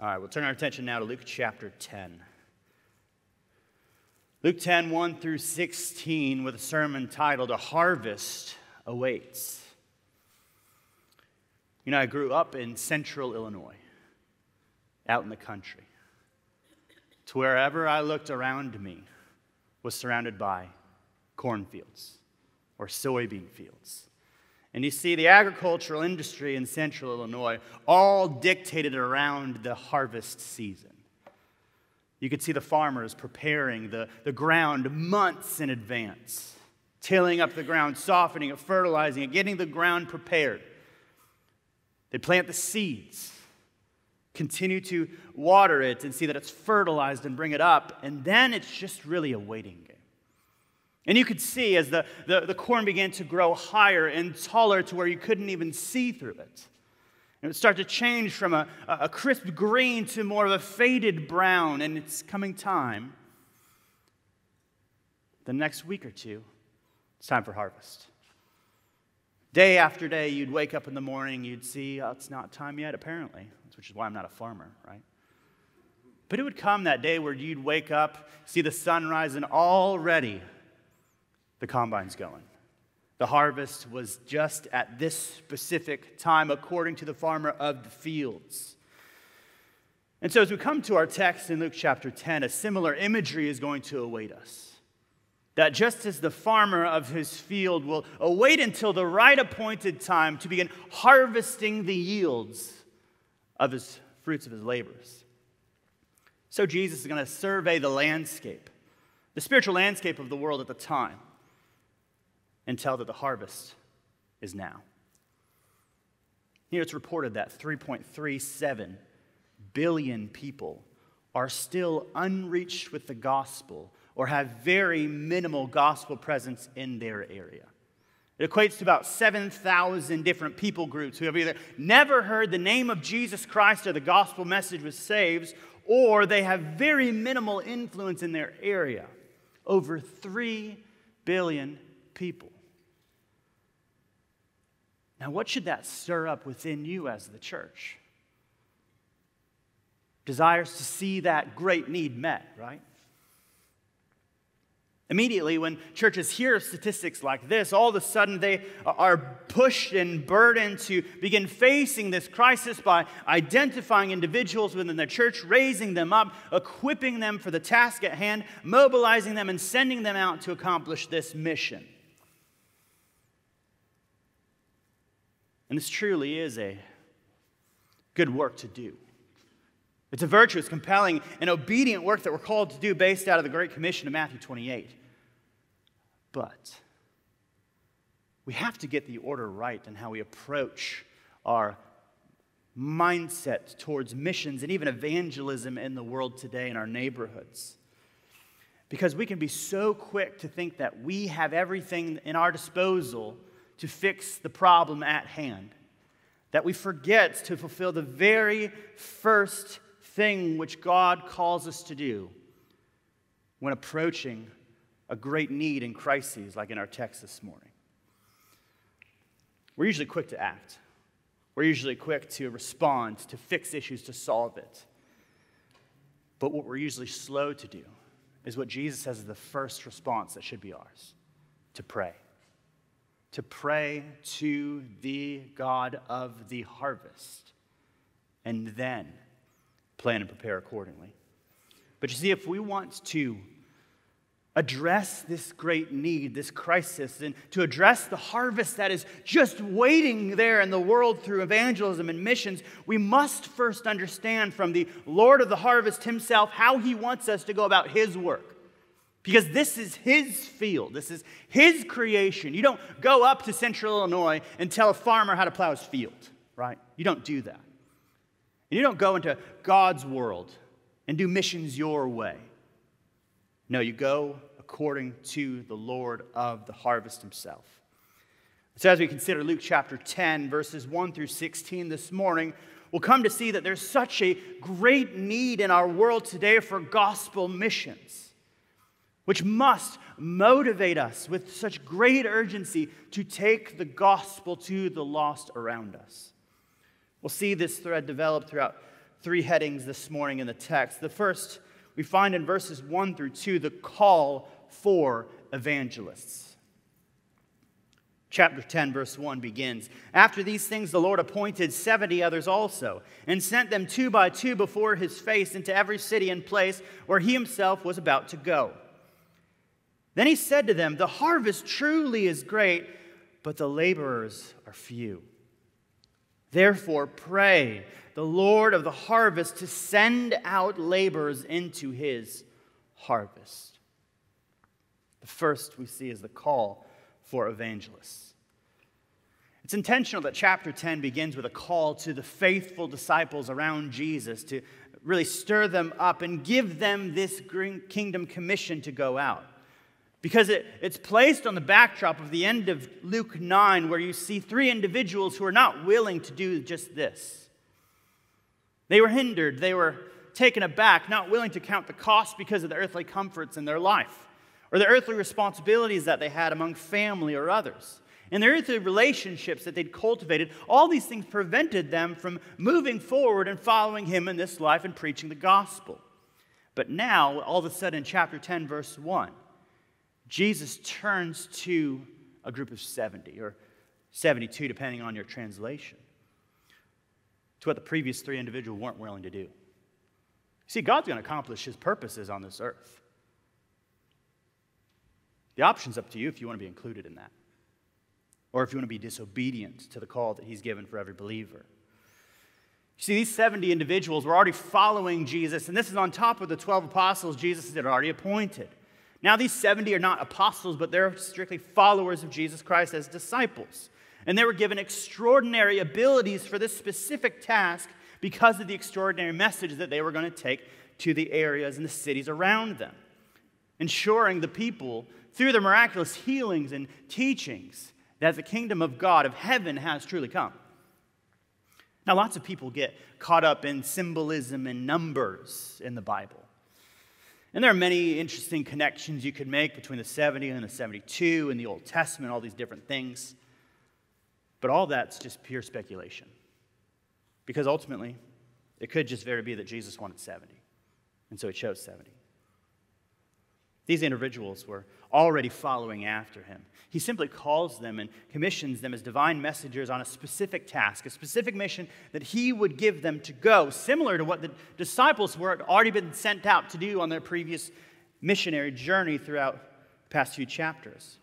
All right, we'll turn our attention now to Luke chapter 10. Luke 10, 1 through 16, with a sermon titled A Harvest Awaits. You know, I grew up in central Illinois, out in the country. To wherever I looked around me was surrounded by cornfields or soybean fields. And you see, the agricultural industry in central Illinois all dictated around the harvest season. You could see the farmers preparing the, the ground months in advance, tilling up the ground, softening it, fertilizing it, getting the ground prepared. They plant the seeds, continue to water it and see that it's fertilized and bring it up, and then it's just really a waiting game. And you could see as the, the, the, corn began to grow higher and taller to where you couldn't even see through it. It would start to change from a, a crisp green to more of a faded brown, and it's coming time. The next week or two, it's time for harvest. Day after day, you'd wake up in the morning, you'd see, oh, it's not time yet, apparently, which is why I'm not a farmer, right? But it would come that day where you'd wake up, see the sunrise, and already the combine's going. The harvest was just at this specific time, according to the farmer of the fields. And so, as we come to our text in Luke chapter 10, a similar imagery is going to await us. That just as the farmer of his field will await until the right appointed time to begin harvesting the yields of his fruits of his labors, so Jesus is going to survey the landscape, the spiritual landscape of the world at the time and tell that the harvest is now. Here it's reported that 3.37 billion people are still unreached with the gospel or have very minimal gospel presence in their area. It equates to about 7,000 different people groups who have either never heard the name of Jesus Christ or the gospel message with saves, or they have very minimal influence in their area. Over 3 billion people. Now, what should that stir up within you as the church? Desires to see that great need met, right? Immediately, when churches hear statistics like this, all of a sudden they are pushed and burdened to begin facing this crisis by identifying individuals within the church, raising them up, equipping them for the task at hand, mobilizing them, and sending them out to accomplish this mission. And this truly is a good work to do. It's a virtuous, compelling, and obedient work that we're called to do based out of the Great Commission of Matthew 28. But we have to get the order right in how we approach our mindset towards missions and even evangelism in the world today in our neighborhoods. Because we can be so quick to think that we have everything in our disposal to fix the problem at hand. That we forget to fulfill the very first thing which God calls us to do when approaching a great need and crises like in our text this morning. We're usually quick to act. We're usually quick to respond, to fix issues, to solve it. But what we're usually slow to do is what Jesus says is the first response that should be ours to pray to pray to the God of the harvest and then plan and prepare accordingly. But you see, if we want to address this great need, this crisis, and to address the harvest that is just waiting there in the world through evangelism and missions, we must first understand from the Lord of the harvest himself how he wants us to go about his work. Because this is his field, this is his creation. You don't go up to central Illinois and tell a farmer how to plow his field, right? You don't do that. And you don't go into God's world and do missions your way. No, you go according to the Lord of the harvest himself. So, as we consider Luke chapter 10, verses 1 through 16 this morning, we'll come to see that there's such a great need in our world today for gospel missions which must motivate us with such great urgency to take the gospel to the lost around us. We'll see this thread develop throughout three headings this morning in the text. The first we find in verses 1 through 2 the call for evangelists. Chapter 10, verse 1 begins After these things, the Lord appointed 70 others also, and sent them two by two before his face into every city and place where he himself was about to go. Then he said to them, The harvest truly is great, but the laborers are few. Therefore, pray the Lord of the harvest to send out laborers into his harvest. The first we see is the call for evangelists. It's intentional that chapter 10 begins with a call to the faithful disciples around Jesus to really stir them up and give them this kingdom commission to go out. Because it, it's placed on the backdrop of the end of Luke 9, where you see three individuals who are not willing to do just this. They were hindered, they were taken aback, not willing to count the cost because of the earthly comforts in their life or the earthly responsibilities that they had among family or others. And the earthly relationships that they'd cultivated, all these things prevented them from moving forward and following him in this life and preaching the gospel. But now, all of a sudden, chapter 10, verse 1, Jesus turns to a group of 70 or 72, depending on your translation, to what the previous three individuals weren't willing to do. See, God's going to accomplish his purposes on this earth. The option's up to you if you want to be included in that, or if you want to be disobedient to the call that He's given for every believer. You see, these 70 individuals were already following Jesus, and this is on top of the 12 apostles Jesus had already appointed. Now, these 70 are not apostles, but they're strictly followers of Jesus Christ as disciples. And they were given extraordinary abilities for this specific task because of the extraordinary message that they were going to take to the areas and the cities around them, ensuring the people through the miraculous healings and teachings that the kingdom of God, of heaven, has truly come. Now, lots of people get caught up in symbolism and numbers in the Bible. And there are many interesting connections you could make between the 70 and the 72 and the Old Testament, all these different things. But all that's just pure speculation. Because ultimately, it could just very be that Jesus wanted 70. And so he chose 70. These individuals were already following after him. He simply calls them and commissions them as divine messengers on a specific task, a specific mission that he would give them to go, similar to what the disciples were already been sent out to do on their previous missionary journey throughout the past few chapters.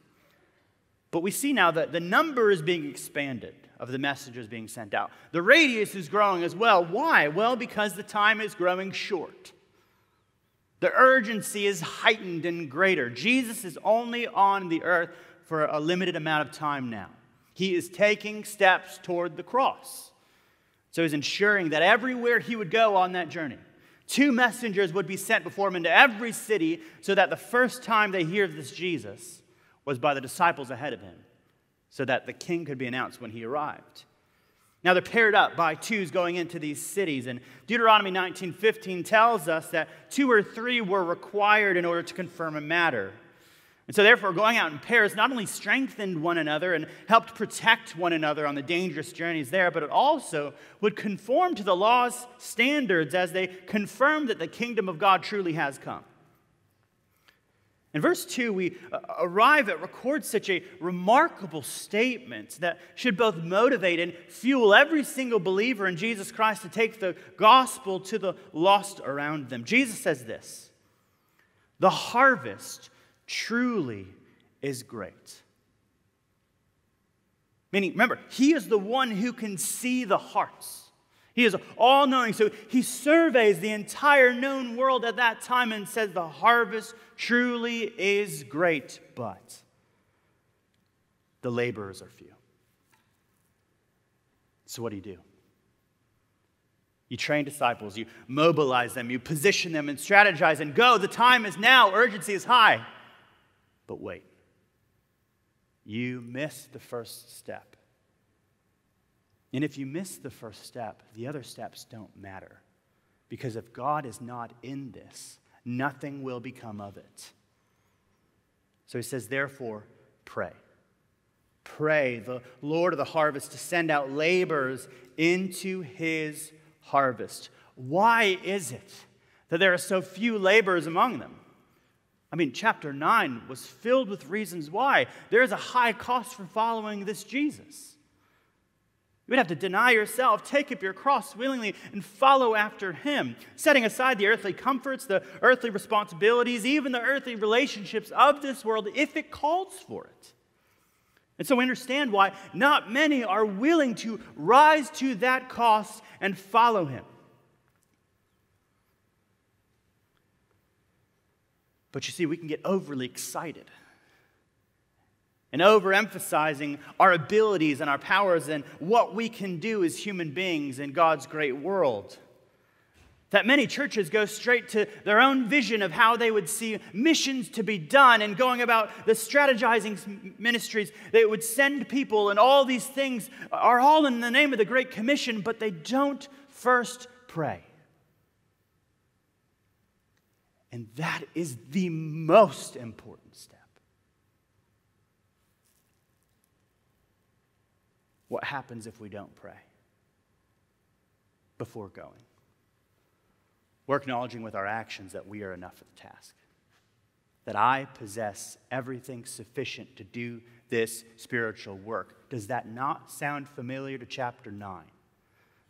But we see now that the number is being expanded of the messengers being sent out. The radius is growing as well. Why? Well, because the time is growing short. The urgency is heightened and greater. Jesus is only on the earth for a limited amount of time now. He is taking steps toward the cross. So he's ensuring that everywhere he would go on that journey, two messengers would be sent before him into every city so that the first time they hear of this Jesus was by the disciples ahead of him, so that the king could be announced when he arrived. Now they're paired up by twos going into these cities. And Deuteronomy 19:15 tells us that two or three were required in order to confirm a matter. And so, therefore, going out in pairs not only strengthened one another and helped protect one another on the dangerous journeys there, but it also would conform to the law's standards as they confirmed that the kingdom of God truly has come. In verse 2, we uh, arrive at record such a remarkable statement that should both motivate and fuel every single believer in Jesus Christ to take the gospel to the lost around them. Jesus says this The harvest truly is great. Meaning, remember, he is the one who can see the hearts. He is all knowing. So he surveys the entire known world at that time and says, The harvest truly is great, but the laborers are few. So, what do you do? You train disciples, you mobilize them, you position them and strategize and go. The time is now, urgency is high. But wait, you miss the first step. And if you miss the first step, the other steps don't matter. Because if God is not in this, nothing will become of it. So he says, therefore, pray. Pray the Lord of the harvest to send out laborers into his harvest. Why is it that there are so few laborers among them? I mean, chapter 9 was filled with reasons why. There is a high cost for following this Jesus. You would have to deny yourself, take up your cross willingly, and follow after him, setting aside the earthly comforts, the earthly responsibilities, even the earthly relationships of this world if it calls for it. And so we understand why not many are willing to rise to that cost and follow him. But you see, we can get overly excited and overemphasizing our abilities and our powers and what we can do as human beings in God's great world. That many churches go straight to their own vision of how they would see missions to be done and going about the strategizing ministries. They would send people, and all these things are all in the name of the Great Commission, but they don't first pray. And that is the most important step. What happens if we don't pray before going? We're acknowledging with our actions that we are enough for the task, that I possess everything sufficient to do this spiritual work. Does that not sound familiar to chapter 9?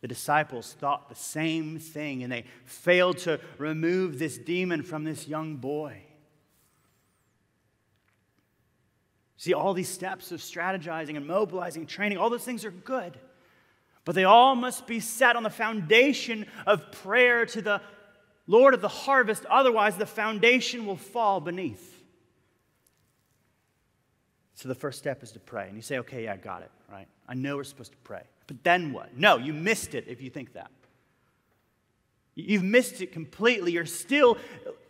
The disciples thought the same thing and they failed to remove this demon from this young boy. See, all these steps of strategizing and mobilizing, training, all those things are good. But they all must be set on the foundation of prayer to the Lord of the harvest. Otherwise, the foundation will fall beneath. So the first step is to pray. And you say, okay, yeah, I got it, right? I know we're supposed to pray. But then what? No, you missed it if you think that. You've missed it completely. You're still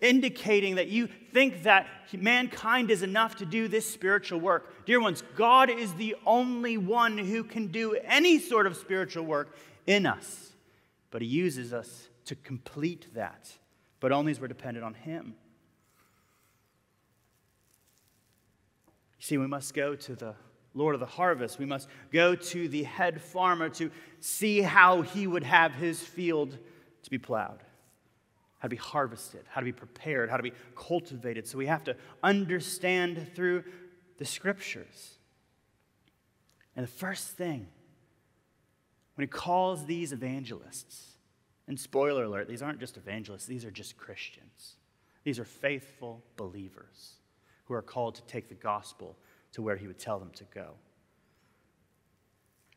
indicating that you think that mankind is enough to do this spiritual work. Dear ones, God is the only one who can do any sort of spiritual work in us. But He uses us to complete that, but only as we're dependent on Him. You see, we must go to the Lord of the harvest. We must go to the head farmer to see how he would have his field to be plowed, how to be harvested, how to be prepared, how to be cultivated. So we have to understand through the scriptures. And the first thing, when he calls these evangelists, and spoiler alert, these aren't just evangelists, these are just Christians. These are faithful believers who are called to take the gospel to where he would tell them to go.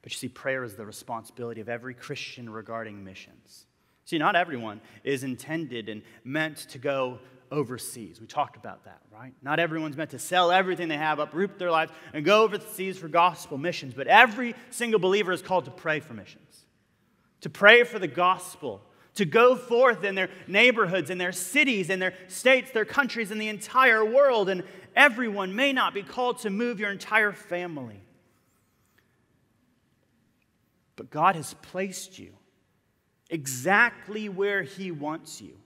But you see, prayer is the responsibility of every Christian regarding missions. See, not everyone is intended and meant to go overseas. We talked about that, right? Not everyone's meant to sell everything they have, uproot their lives, and go overseas for gospel missions. But every single believer is called to pray for missions, to pray for the gospel, to go forth in their neighborhoods, in their cities, in their states, their countries, in the entire world. And everyone may not be called to move your entire family. But God has placed you exactly where He wants you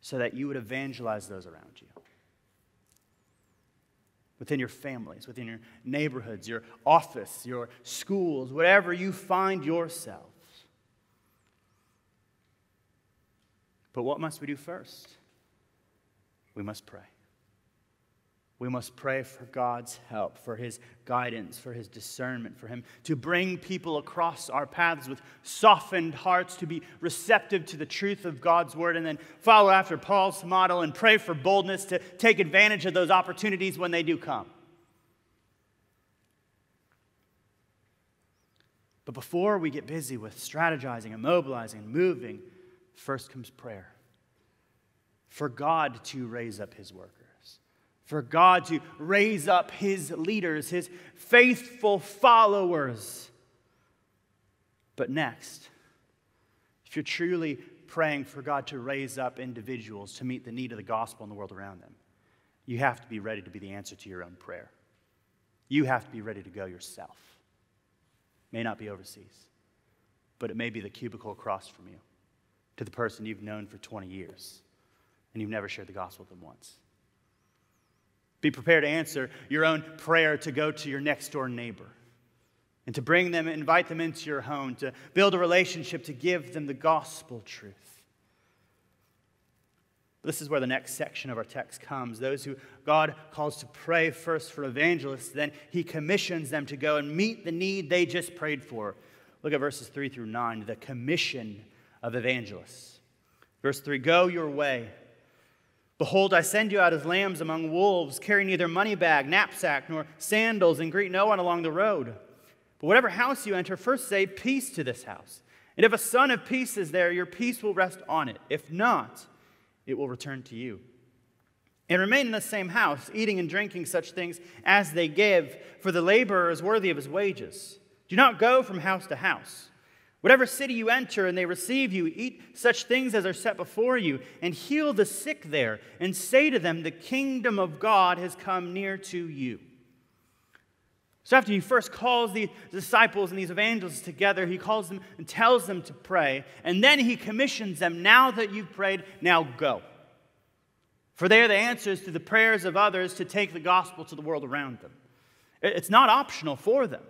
so that you would evangelize those around you. Within your families, within your neighborhoods, your office, your schools, wherever you find yourself. But what must we do first? We must pray. We must pray for God's help, for His guidance, for His discernment, for Him to bring people across our paths with softened hearts, to be receptive to the truth of God's Word, and then follow after Paul's model and pray for boldness to take advantage of those opportunities when they do come. But before we get busy with strategizing and mobilizing and moving, First comes prayer for God to raise up his workers, for God to raise up his leaders, his faithful followers. But next, if you're truly praying for God to raise up individuals to meet the need of the gospel in the world around them, you have to be ready to be the answer to your own prayer. You have to be ready to go yourself. May not be overseas, but it may be the cubicle across from you to the person you've known for 20 years and you've never shared the gospel with them once. Be prepared to answer your own prayer to go to your next door neighbor and to bring them, invite them into your home, to build a relationship, to give them the gospel truth. This is where the next section of our text comes. Those who God calls to pray first for evangelists, then he commissions them to go and meet the need they just prayed for. Look at verses 3 through 9, the commission of evangelists. Verse 3 Go your way. Behold, I send you out as lambs among wolves. Carry neither money bag, knapsack, nor sandals, and greet no one along the road. But whatever house you enter, first say, Peace to this house. And if a son of peace is there, your peace will rest on it. If not, it will return to you. And remain in the same house, eating and drinking such things as they give, for the laborer is worthy of his wages. Do not go from house to house. Whatever city you enter and they receive you, eat such things as are set before you, and heal the sick there, and say to them, The kingdom of God has come near to you. So, after he first calls the disciples and these evangelists together, he calls them and tells them to pray. And then he commissions them now that you've prayed, now go. For they are the answers to the prayers of others to take the gospel to the world around them. It's not optional for them.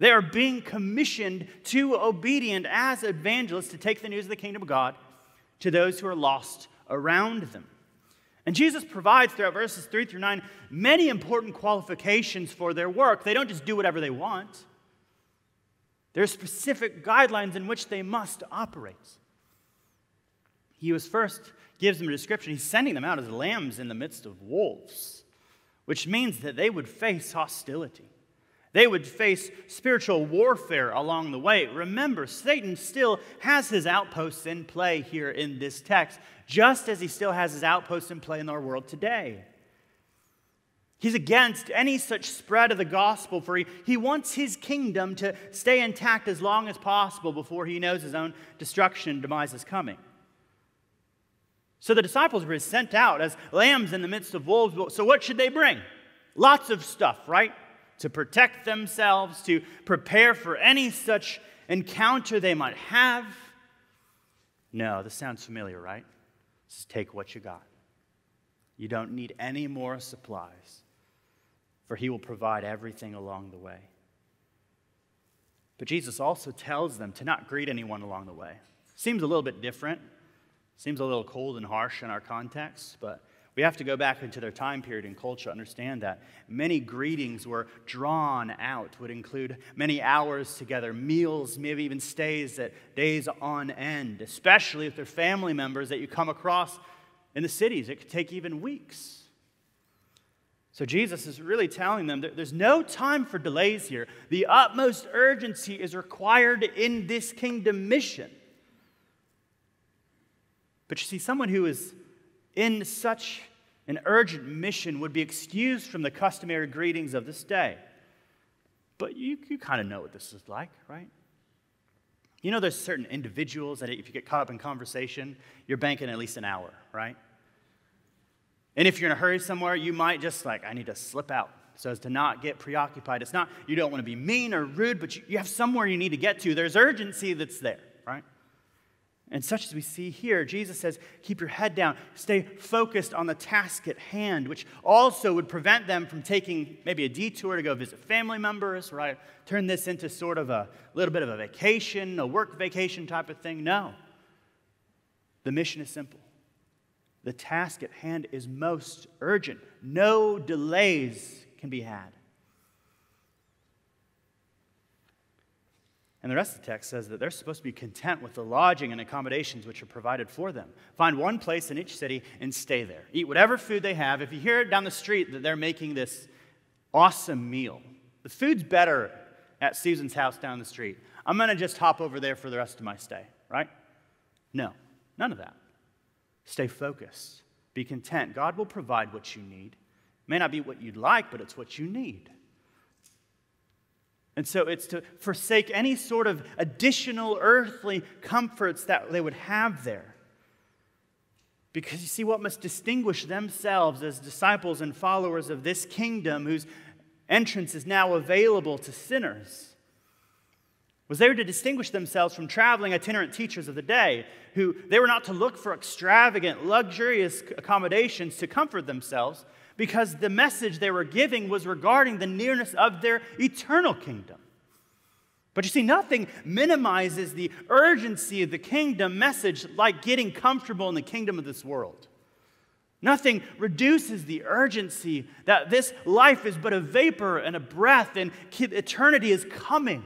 They are being commissioned to obedient as evangelists to take the news of the kingdom of God to those who are lost around them. And Jesus provides throughout verses 3 through 9 many important qualifications for their work. They don't just do whatever they want, there are specific guidelines in which they must operate. He was first gives them a description. He's sending them out as lambs in the midst of wolves, which means that they would face hostility. They would face spiritual warfare along the way. Remember, Satan still has his outposts in play here in this text, just as he still has his outposts in play in our world today. He's against any such spread of the gospel, for he, he wants his kingdom to stay intact as long as possible before he knows his own destruction and demise is coming. So the disciples were sent out as lambs in the midst of wolves. So, what should they bring? Lots of stuff, right? To protect themselves, to prepare for any such encounter they might have. No, this sounds familiar, right? Just take what you got. You don't need any more supplies, for He will provide everything along the way. But Jesus also tells them to not greet anyone along the way. Seems a little bit different, seems a little cold and harsh in our context, but we have to go back into their time period and culture understand that. Many greetings were drawn out, would include many hours together, meals, maybe even stays at days on end, especially if they're family members that you come across in the cities. It could take even weeks. So Jesus is really telling them there's no time for delays here. The utmost urgency is required in this kingdom mission. But you see, someone who is in such an urgent mission would be excused from the customary greetings of this day. But you, you kind of know what this is like, right? You know, there's certain individuals that if you get caught up in conversation, you're banking at least an hour, right? And if you're in a hurry somewhere, you might just like, I need to slip out so as to not get preoccupied. It's not, you don't want to be mean or rude, but you, you have somewhere you need to get to. There's urgency that's there, right? And such as we see here, Jesus says, keep your head down, stay focused on the task at hand, which also would prevent them from taking maybe a detour to go visit family members, right? Turn this into sort of a little bit of a vacation, a work vacation type of thing. No. The mission is simple. The task at hand is most urgent. No delays can be had. And the rest of the text says that they're supposed to be content with the lodging and accommodations which are provided for them. Find one place in each city and stay there. Eat whatever food they have. If you hear down the street that they're making this awesome meal, the food's better at Susan's house down the street. I'm going to just hop over there for the rest of my stay, right? No, none of that. Stay focused. Be content. God will provide what you need. It may not be what you'd like, but it's what you need. And so it's to forsake any sort of additional earthly comforts that they would have there. Because you see, what must distinguish themselves as disciples and followers of this kingdom, whose entrance is now available to sinners, was they were to distinguish themselves from traveling itinerant teachers of the day, who they were not to look for extravagant, luxurious accommodations to comfort themselves, because the message they were giving was regarding the nearness of their eternal kingdom. But you see, nothing minimizes the urgency of the kingdom message like getting comfortable in the kingdom of this world. Nothing reduces the urgency that this life is but a vapor and a breath and eternity is coming.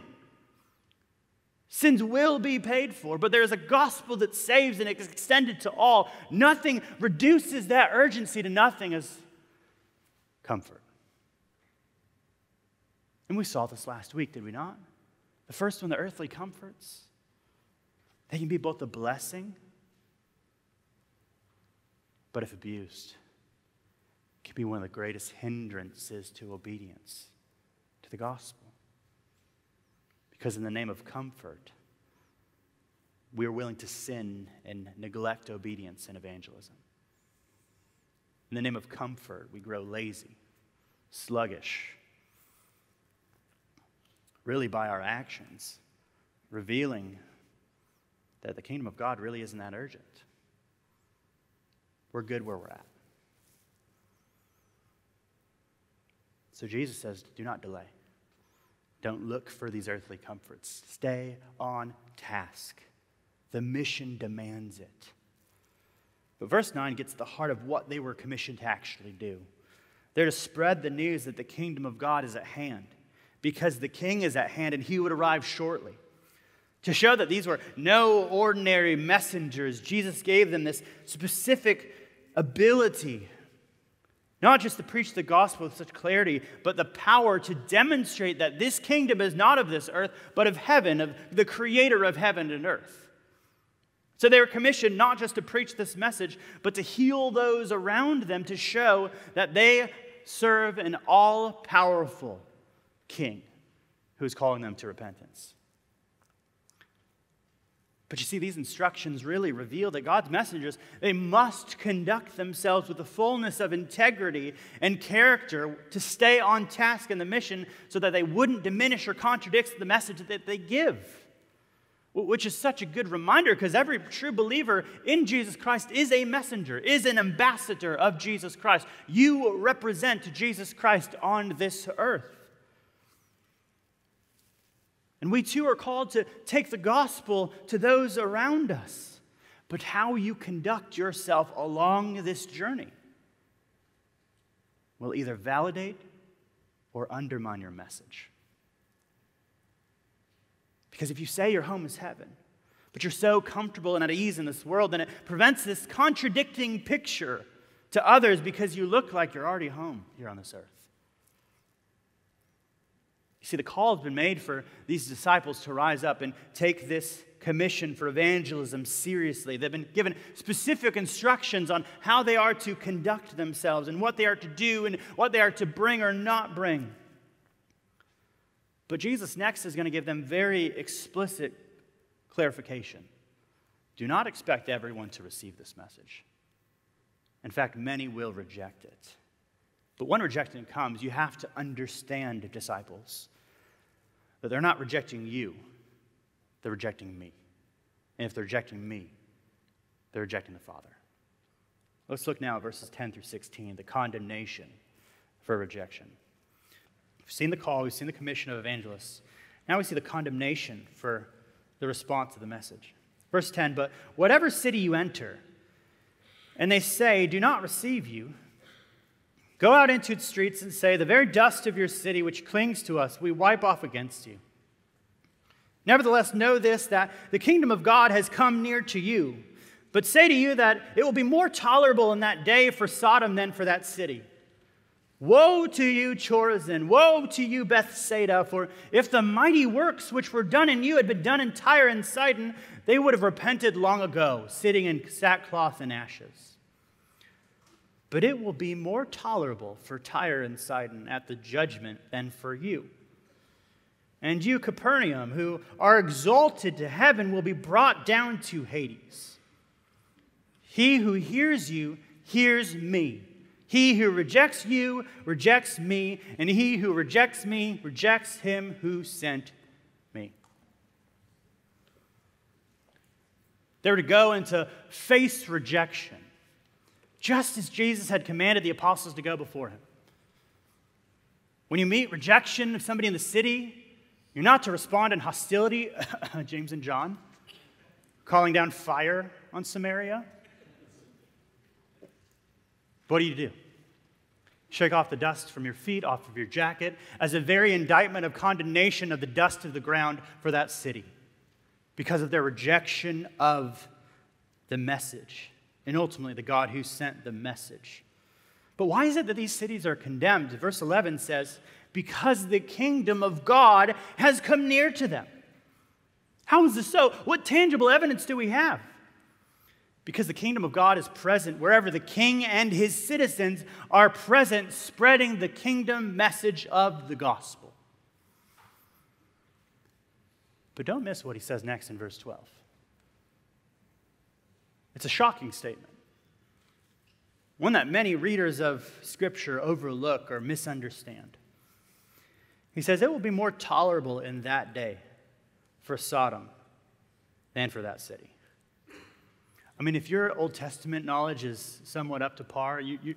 Sins will be paid for, but there is a gospel that saves and is extended to all. Nothing reduces that urgency to nothing as comfort. And we saw this last week, did we not? The first one, the earthly comforts. They can be both a blessing but if abused, can be one of the greatest hindrances to obedience to the gospel. Because in the name of comfort, we are willing to sin and neglect obedience and evangelism. In the name of comfort, we grow lazy, sluggish, really by our actions, revealing that the kingdom of God really isn't that urgent. We're good where we're at. So Jesus says, do not delay. Don't look for these earthly comforts. Stay on task. The mission demands it. But verse 9 gets the heart of what they were commissioned to actually do. They're to spread the news that the kingdom of God is at hand, because the king is at hand and he would arrive shortly. To show that these were no ordinary messengers, Jesus gave them this specific ability, not just to preach the gospel with such clarity, but the power to demonstrate that this kingdom is not of this earth, but of heaven, of the creator of heaven and earth. So they were commissioned not just to preach this message, but to heal those around them to show that they serve an all powerful king who is calling them to repentance. But you see, these instructions really reveal that God's messengers, they must conduct themselves with the fullness of integrity and character to stay on task in the mission so that they wouldn't diminish or contradict the message that they give. Which is such a good reminder because every true believer in Jesus Christ is a messenger, is an ambassador of Jesus Christ. You represent Jesus Christ on this earth. And we too are called to take the gospel to those around us. But how you conduct yourself along this journey will either validate or undermine your message. Because if you say your home is heaven, but you're so comfortable and at ease in this world, then it prevents this contradicting picture to others because you look like you're already home here on this earth. You see, the call has been made for these disciples to rise up and take this commission for evangelism seriously. They've been given specific instructions on how they are to conduct themselves and what they are to do and what they are to bring or not bring. But Jesus next is going to give them very explicit clarification. Do not expect everyone to receive this message. In fact, many will reject it. But when rejection comes, you have to understand, disciples, that they're not rejecting you, they're rejecting me. And if they're rejecting me, they're rejecting the Father. Let's look now at verses 10 through 16, the condemnation for rejection. We've seen the call, we've seen the commission of evangelists. Now we see the condemnation for the response to the message. Verse 10 But whatever city you enter, and they say, Do not receive you, Go out into its streets and say, The very dust of your city which clings to us, we wipe off against you. Nevertheless, know this that the kingdom of God has come near to you. But say to you that it will be more tolerable in that day for Sodom than for that city. Woe to you, Chorazin! Woe to you, Bethsaida! For if the mighty works which were done in you had been done in Tyre and Sidon, they would have repented long ago, sitting in sackcloth and ashes but it will be more tolerable for Tyre and Sidon at the judgment than for you. And you, Capernaum, who are exalted to heaven, will be brought down to Hades. He who hears you hears me. He who rejects you rejects me, and he who rejects me rejects him who sent me. They're to go and to face rejection just as Jesus had commanded the apostles to go before him. When you meet rejection of somebody in the city, You're not to respond in hostility, James and John, calling down fire on Samaria. What do you do? Shake off the dust from your feet, off of your jacket, as a very indictment of condemnation of the dust of the ground for that city because of their rejection of the message and ultimately the God who sent the message. But why is it that these cities are condemned? Verse 11 says, Because the kingdom of God has come near to them. How is this so? What tangible evidence do we have? Because the kingdom of God is present wherever the king and his citizens are present, spreading the kingdom message of the gospel. But don't miss what he says next in verse 12. It's a shocking statement, one that many readers of Scripture overlook or misunderstand. He says, It will be more tolerable in that day for Sodom than for that city. I mean, if your Old Testament knowledge is somewhat up to par, you, you,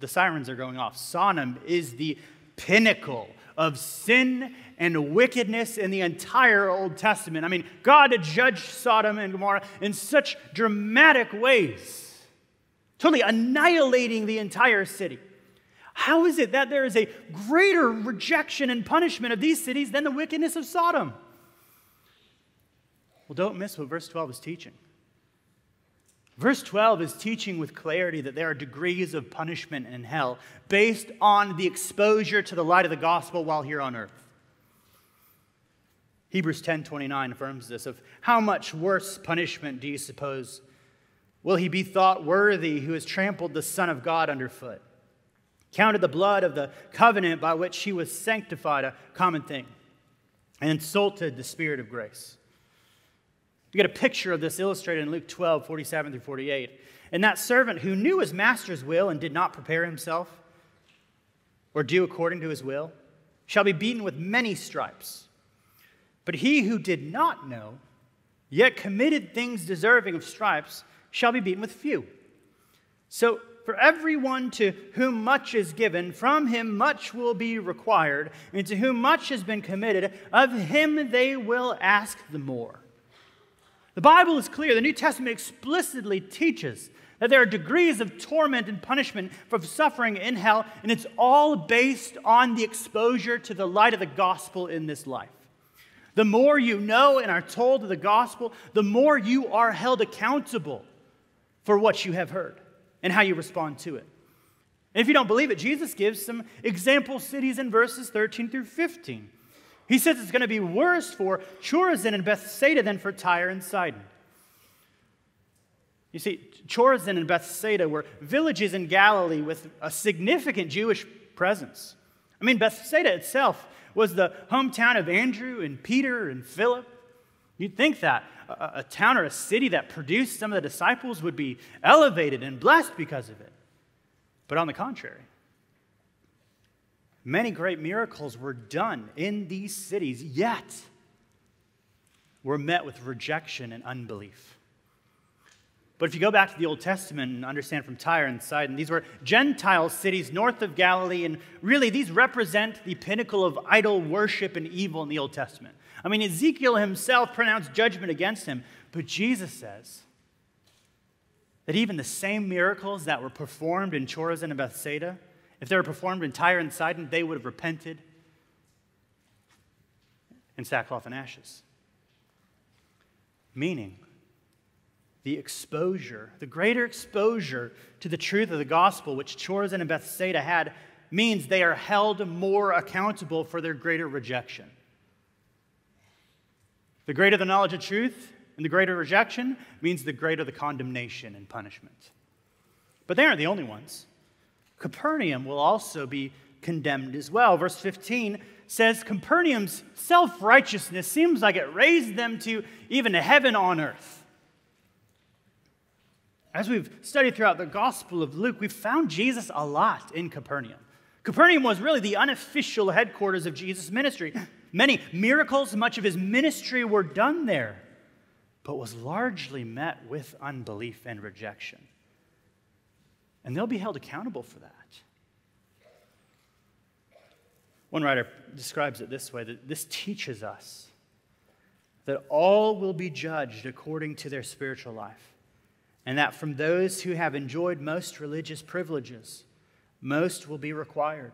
the sirens are going off. Sodom is the pinnacle of sin and wickedness in the entire Old Testament. I mean, God judged Sodom and Gomorrah in such dramatic ways, totally annihilating the entire city. How is it that there is a greater rejection and punishment of these cities than the wickedness of Sodom? Well, don't miss what verse 12 is teaching. Verse 12 is teaching with clarity that there are degrees of punishment in hell based on the exposure to the light of the gospel while here on earth. Hebrews 10:29 affirms this of how much worse punishment do you suppose will he be thought worthy who has trampled the son of God underfoot counted the blood of the covenant by which he was sanctified a common thing and insulted the spirit of grace you get a picture of this illustrated in Luke 12, 47 through 48. And that servant who knew his master's will and did not prepare himself or do according to his will shall be beaten with many stripes. But he who did not know, yet committed things deserving of stripes, shall be beaten with few. So, for everyone to whom much is given, from him much will be required, and to whom much has been committed, of him they will ask the more. The Bible is clear. The New Testament explicitly teaches that there are degrees of torment and punishment for suffering in hell, and it's all based on the exposure to the light of the gospel in this life. The more you know and are told of the gospel, the more you are held accountable for what you have heard and how you respond to it. And if you don't believe it, Jesus gives some example cities in verses 13 through 15. He says it's going to be worse for Chorazin and Bethsaida than for Tyre and Sidon. You see, Chorazin and Bethsaida were villages in Galilee with a significant Jewish presence. I mean, Bethsaida itself was the hometown of Andrew and Peter and Philip. You'd think that a, a town or a city that produced some of the disciples would be elevated and blessed because of it. But on the contrary, Many great miracles were done in these cities, yet were met with rejection and unbelief. But if you go back to the Old Testament and understand from Tyre and Sidon, these were Gentile cities north of Galilee, and really these represent the pinnacle of idol worship and evil in the Old Testament. I mean, Ezekiel himself pronounced judgment against him, but Jesus says that even the same miracles that were performed in Chorazin and Bethsaida if they were performed in Tyre and Sidon, they would have repented in sackcloth and ashes. Meaning, the exposure, the greater exposure to the truth of the gospel, which Chorazin and Bethsaida had, means they are held more accountable for their greater rejection. The greater the knowledge of truth and the greater rejection means the greater the condemnation and punishment. But they aren't the only ones. Capernaum will also be condemned as well. Verse 15 says Capernaum's self righteousness seems like it raised them to even heaven on earth. As we've studied throughout the Gospel of Luke, we've found Jesus a lot in Capernaum. Capernaum was really the unofficial headquarters of Jesus' ministry. Many miracles, much of his ministry were done there, but was largely met with unbelief and rejection. And they'll be held accountable for that. One writer describes it this way that this teaches us that all will be judged according to their spiritual life, and that from those who have enjoyed most religious privileges, most will be required.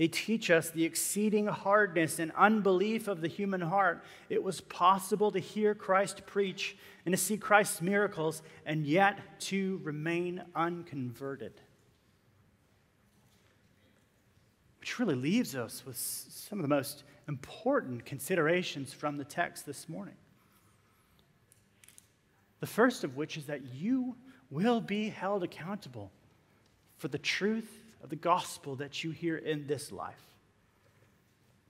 They teach us the exceeding hardness and unbelief of the human heart. It was possible to hear Christ preach and to see Christ's miracles and yet to remain unconverted. Which really leaves us with some of the most important considerations from the text this morning. The first of which is that you will be held accountable for the truth of the gospel that you hear in this life.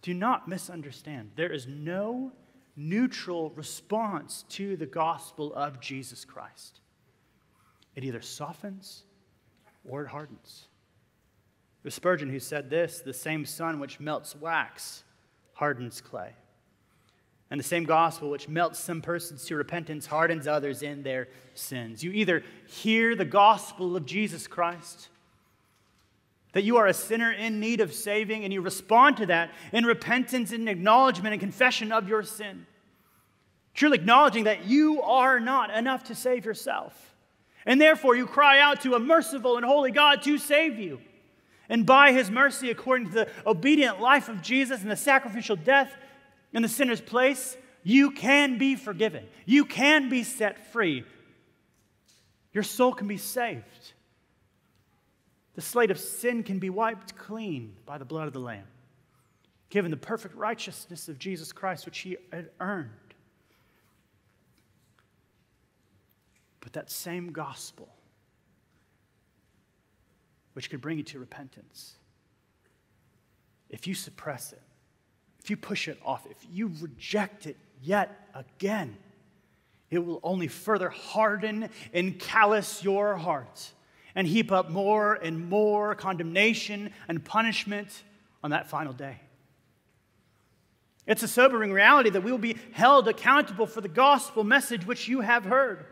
Do not misunderstand. There is no neutral response to the gospel of Jesus Christ. It either softens or it hardens. It was Spurgeon who said this the same sun which melts wax hardens clay. And the same gospel which melts some persons to repentance hardens others in their sins. You either hear the gospel of Jesus Christ, that you are a sinner in need of saving, and you respond to that in repentance and acknowledgement and confession of your sin. Truly acknowledging that you are not enough to save yourself. And therefore, you cry out to a merciful and holy God to save you. And by his mercy, according to the obedient life of Jesus and the sacrificial death in the sinner's place, you can be forgiven. You can be set free. Your soul can be saved. The slate of sin can be wiped clean by the blood of the Lamb, given the perfect righteousness of Jesus Christ, which he had earned. But that same gospel which could bring you to repentance. If you suppress it, if you push it off, if you reject it yet again, it will only further harden and callous your heart and heap up more and more condemnation and punishment on that final day. It's a sobering reality that we will be held accountable for the gospel message which you have heard.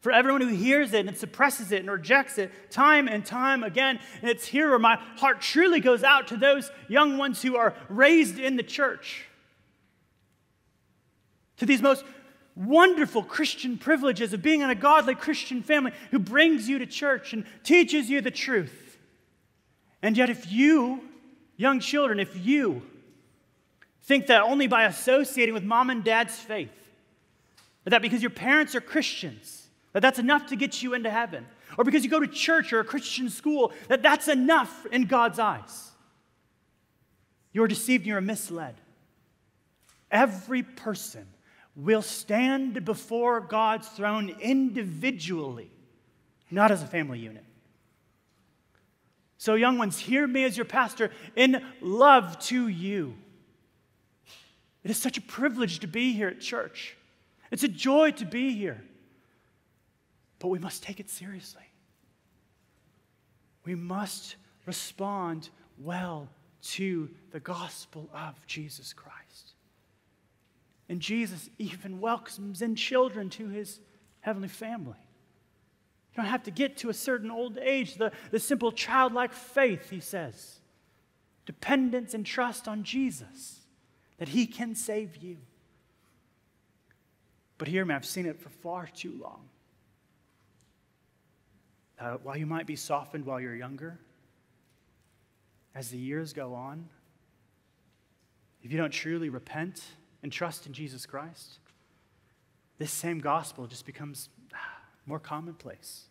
For everyone who hears it and suppresses it and rejects it time and time again. And it's here where my heart truly goes out to those young ones who are raised in the church. To these most wonderful Christian privileges of being in a godly Christian family who brings you to church and teaches you the truth. And yet, if you, young children, if you think that only by associating with mom and dad's faith, or that because your parents are Christians, that that's enough to get you into heaven. Or because you go to church or a Christian school, that that's enough in God's eyes. You're deceived and you're misled. Every person will stand before God's throne individually, not as a family unit. So, young ones, hear me as your pastor in love to you. It is such a privilege to be here at church. It's a joy to be here. But we must take it seriously. We must respond well to the gospel of Jesus Christ. And Jesus even welcomes in children to his heavenly family. You don't have to get to a certain old age. The, the simple childlike faith, he says, dependence and trust on Jesus, that he can save you. But hear me, I've seen it for far too long uh, while you might be softened while you're younger, as the years go on, if you don't truly repent and trust in Jesus Christ, this same gospel just becomes more commonplace.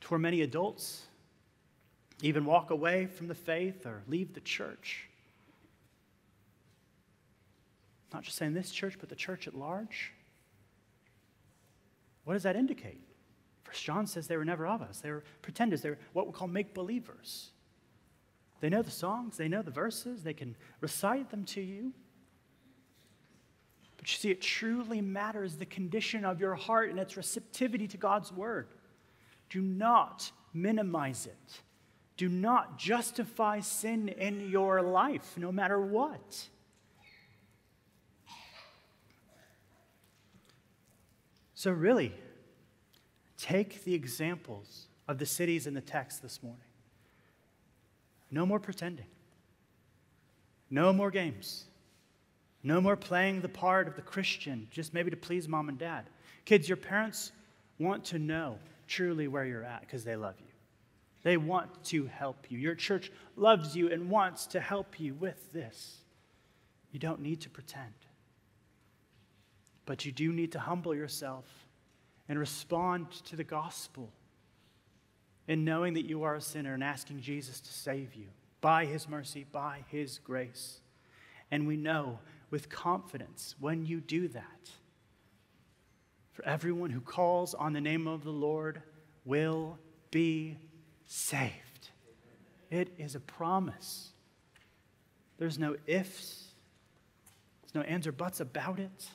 To where many adults even walk away from the faith or leave the church. Not just saying this church, but the church at large. What does that indicate? First John says they were never of us. They were pretenders. They were what we call make believers. They know the songs, they know the verses, they can recite them to you. But you see, it truly matters the condition of your heart and its receptivity to God's word. Do not minimize it. Do not justify sin in your life, no matter what. So, really, take the examples of the cities in the text this morning. No more pretending. No more games. No more playing the part of the Christian just maybe to please mom and dad. Kids, your parents want to know truly where you're at because they love you. They want to help you. Your church loves you and wants to help you with this. You don't need to pretend. But you do need to humble yourself and respond to the gospel in knowing that you are a sinner and asking Jesus to save you by his mercy, by his grace. And we know with confidence when you do that, for everyone who calls on the name of the Lord will be saved. It is a promise. There's no ifs, there's no ands or buts about it.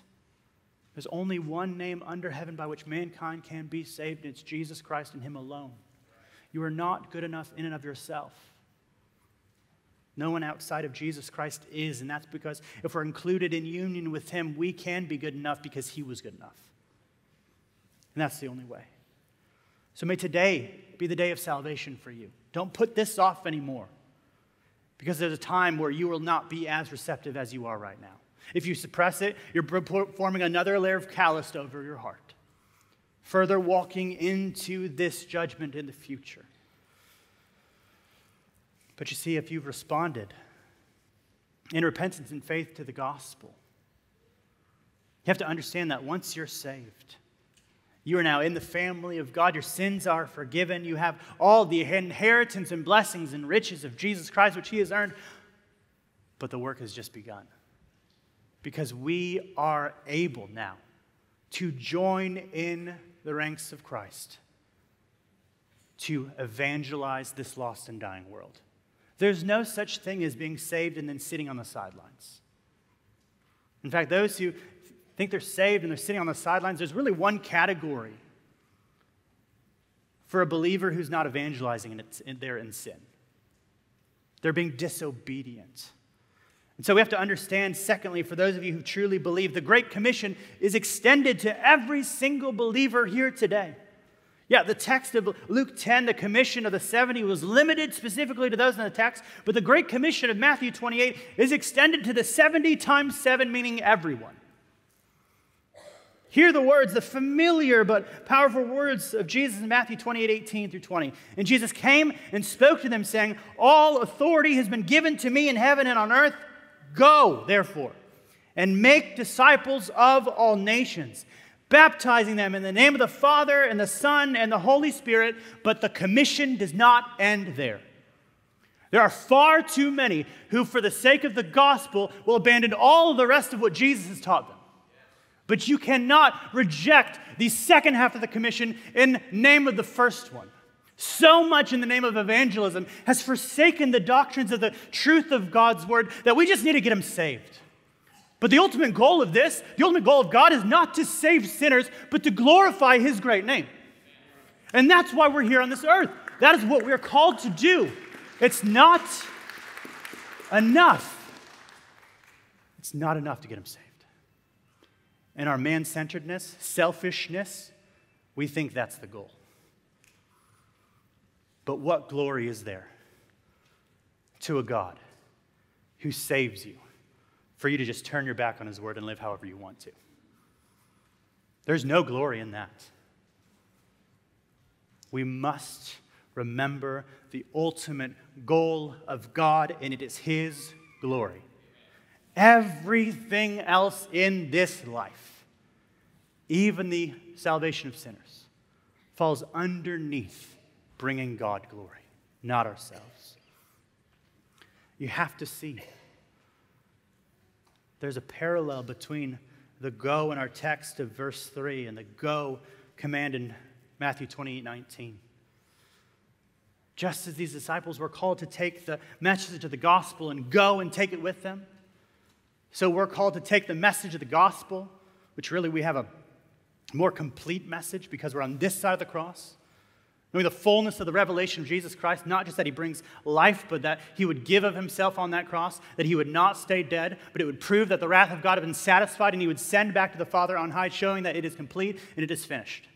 There's only one name under heaven by which mankind can be saved, and it's Jesus Christ and Him alone. You are not good enough in and of yourself. No one outside of Jesus Christ is, and that's because if we're included in union with Him, we can be good enough because He was good enough. And that's the only way. So may today be the day of salvation for you. Don't put this off anymore because there's a time where you will not be as receptive as you are right now. If you suppress it, you're forming another layer of callous over your heart, further walking into this judgment in the future. But you see, if you've responded in repentance and faith to the gospel, you have to understand that once you're saved, you are now in the family of God. Your sins are forgiven. You have all the inheritance and blessings and riches of Jesus Christ, which He has earned. But the work has just begun because we are able now to join in the ranks of Christ to evangelize this lost and dying world. There's no such thing as being saved and then sitting on the sidelines. In fact, those who think they're saved and they're sitting on the sidelines, there's really one category for a believer who's not evangelizing and they're in sin. They're being disobedient. And so we have to understand, secondly, for those of you who truly believe, the Great Commission is extended to every single believer here today. Yeah, the text of Luke 10, the commission of the 70, was limited specifically to those in the text, but the Great Commission of Matthew 28 is extended to the 70 times 7, meaning everyone. Hear the words, the familiar but powerful words of Jesus in Matthew 28 18 through 20. And Jesus came and spoke to them, saying, All authority has been given to me in heaven and on earth. Go, therefore, and make disciples of all nations, baptizing them in the name of the Father and the Son and the Holy Spirit. But the commission does not end there. There are far too many who, for the sake of the gospel, will abandon all of the rest of what Jesus has taught them. But you cannot reject the second half of the commission in name of the first one. So much in the name of evangelism has forsaken the doctrines of the truth of God's word that we just need to get them saved. But the ultimate goal of this, the ultimate goal of God is not to save sinners, but to glorify his great name. And that's why we're here on this earth. That is what we're called to do. It's not enough. It's not enough to get them saved and our man centeredness, selfishness, we think that's the goal. But what glory is there to a God who saves you for you to just turn your back on his word and live however you want to? There's no glory in that. We must remember the ultimate goal of God, and it is his glory. Everything else in this life, even the salvation of sinners, falls underneath bringing God glory, not ourselves. You have to see there's a parallel between the go in our text of verse 3 and the go command in Matthew 28 19. Just as these disciples were called to take the message of the gospel and go and take it with them, so we're called to take the message of the gospel, which really we have a more complete message because we're on this side of the cross. Knowing the fullness of the revelation of Jesus Christ, not just that he brings life, but that he would give of himself on that cross, that he would not stay dead, but it would prove that the wrath of God had been satisfied, and he would send back to the Father on high, showing that it is complete and it is finished.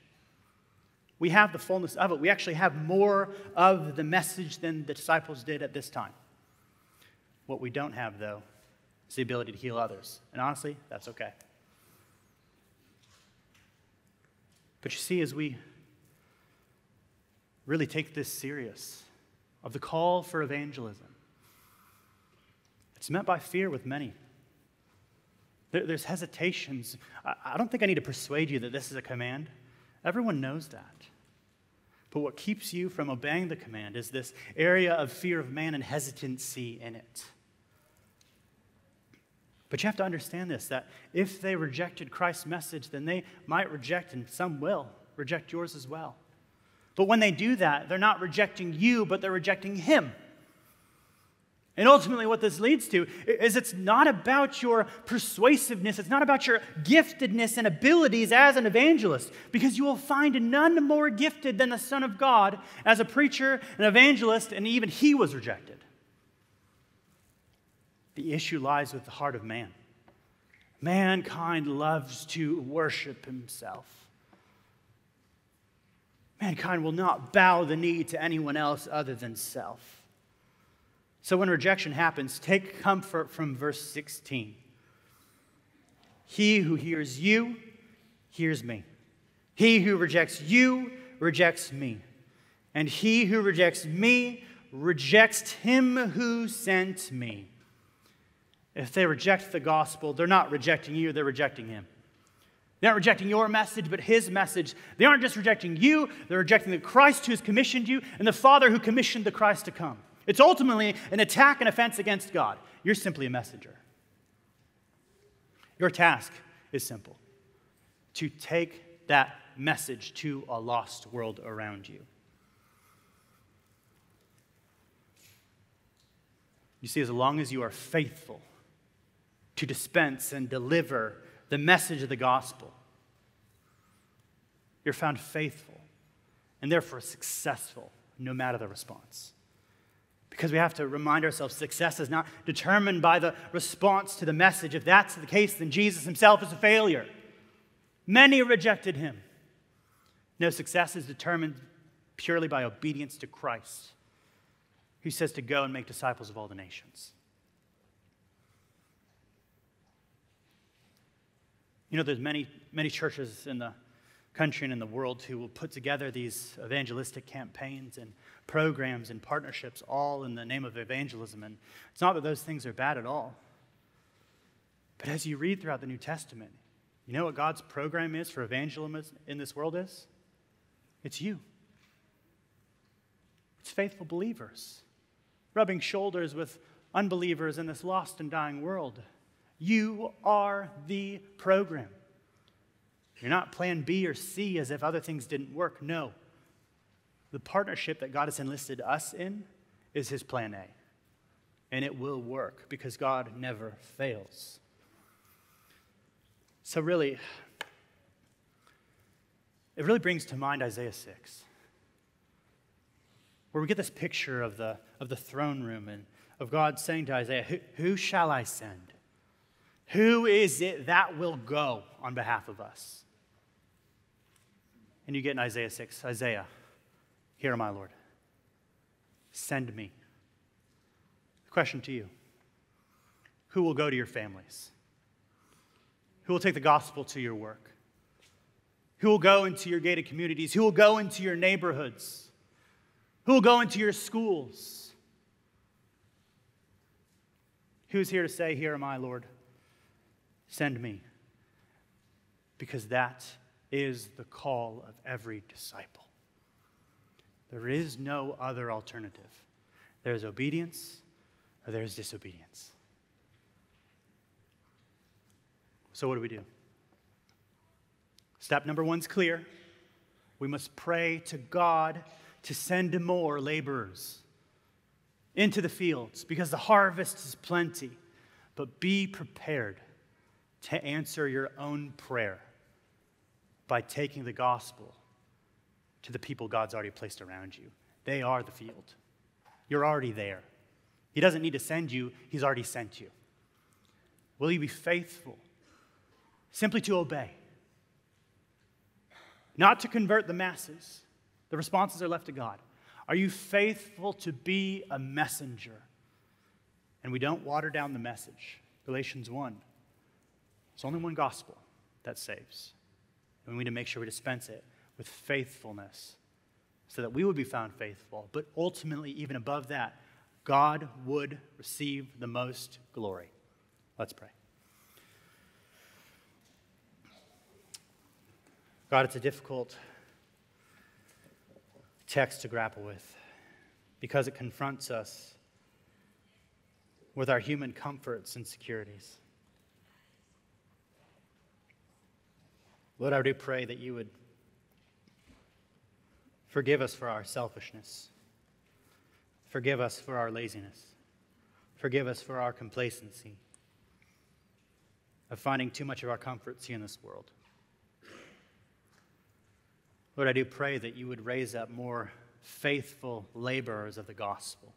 We have the fullness of it. We actually have more of the message than the disciples did at this time. What we don't have, though, is the ability to heal others. And honestly, that's okay. But you see, as we really take this serious, of the call for evangelism, it's met by fear with many. There's hesitations. I don't think I need to persuade you that this is a command. Everyone knows that. But what keeps you from obeying the command is this area of fear of man and hesitancy in it. But you have to understand this that if they rejected Christ's message, then they might reject, and some will, reject yours as well. But when they do that, they're not rejecting you, but they're rejecting Him. And ultimately, what this leads to is it's not about your persuasiveness, it's not about your giftedness and abilities as an evangelist, because you will find none more gifted than the Son of God as a preacher, an evangelist, and even he was rejected. The issue lies with the heart of man. Mankind loves to worship himself. Mankind will not bow the knee to anyone else other than self. So when rejection happens, take comfort from verse 16. He who hears you hears me. He who rejects you rejects me. And he who rejects me rejects him who sent me. If they reject the gospel, they're not rejecting you, they're rejecting him. They're not rejecting your message, but his message. They aren't just rejecting you, they're rejecting the Christ who has commissioned you and the Father who commissioned the Christ to come. It's ultimately an attack and offense against God. You're simply a messenger. Your task is simple to take that message to a lost world around you. You see, as long as you are faithful to dispense and deliver the message of the gospel, you're found faithful and therefore successful no matter the response. Because we have to remind ourselves success is not determined by the response to the message. If that's the case, then Jesus himself is a failure. Many rejected him. No, success is determined purely by obedience to Christ, who says to go and make disciples of all the nations. You know, there's many, many churches in the country and in the world who will put together these evangelistic campaigns and programs and partnerships all in the name of evangelism. And it's not that those things are bad at all. But as you read throughout the New Testament, you know what God's program is for evangelism in this world is? It's you. It's faithful believers rubbing shoulders with unbelievers in this lost and dying world. You are the program. You're not plan B or C as if other things didn't work. No. The partnership that God has enlisted us in is his plan A. And it will work because God never fails. So, really, it really brings to mind Isaiah 6, where we get this picture of the, of the throne room and of God saying to Isaiah, who, who shall I send? Who is it that will go on behalf of us? And you get in Isaiah 6 Isaiah, here am I, Lord. Send me. Question to you Who will go to your families? Who will take the gospel to your work? Who will go into your gated communities? Who will go into your neighborhoods? Who will go into your schools? Who's here to say, Here am I, Lord? Send me. Because that is the call of every disciple. There is no other alternative. There's obedience or there's disobedience. So, what do we do? Step number one's clear. We must pray to God to send more laborers into the fields because the harvest is plenty. But be prepared to answer your own prayer by taking the gospel to the people God's already placed around you. They are the field. You're already there. He doesn't need to send you, He's already sent you. Will you be faithful? Simply to obey. Not to convert the masses, The responses are left to God. Are you faithful to be a messenger? And we don't water down the message. Galatians 1. There's only one gospel that saves. And we need to make sure we dispense it with faithfulness so that we would be found faithful. But ultimately, even above that, God would receive the most glory. Let's pray. God, it's a difficult text to grapple with because it confronts us with our human comforts and securities. Lord, I do pray that you would forgive us for our selfishness, forgive us for our laziness, forgive us for our complacency of finding too much of our comforts here in this world. Lord, I do pray that you would raise up more faithful laborers of the gospel,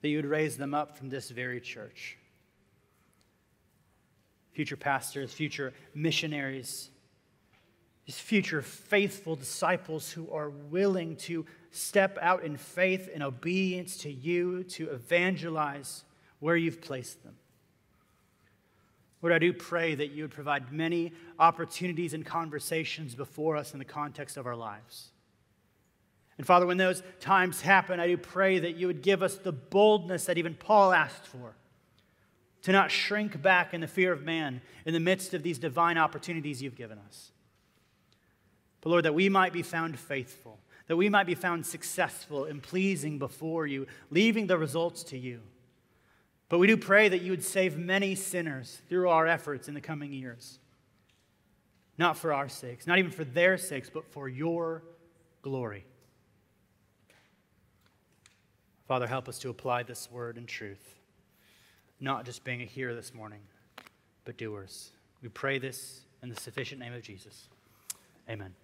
that you would raise them up from this very church. Future pastors, future missionaries, these future faithful disciples who are willing to step out in faith and obedience to you to evangelize where you've placed them. Lord, I do pray that you would provide many opportunities and conversations before us in the context of our lives. And Father, when those times happen, I do pray that you would give us the boldness that even Paul asked for to not shrink back in the fear of man in the midst of these divine opportunities you've given us. But Lord, that we might be found faithful, that we might be found successful and pleasing before you, leaving the results to you. But we do pray that you would save many sinners through our efforts in the coming years. Not for our sakes, not even for their sakes, but for your glory. Father, help us to apply this word in truth, not just being a hearer this morning, but doers. We pray this in the sufficient name of Jesus. Amen.